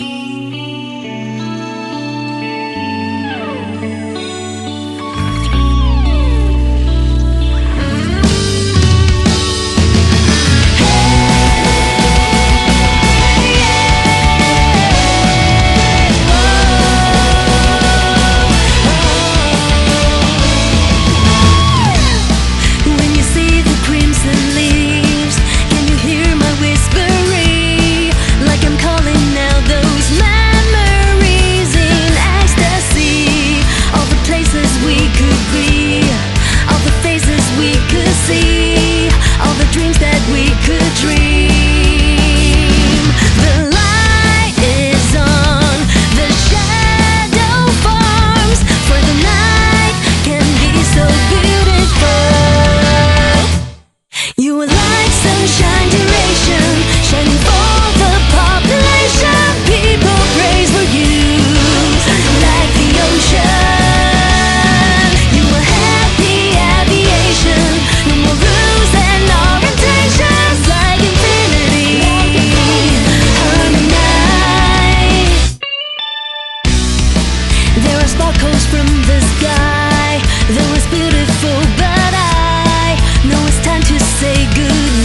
When say goodbye,